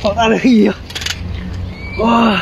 好大的黑鱼哇。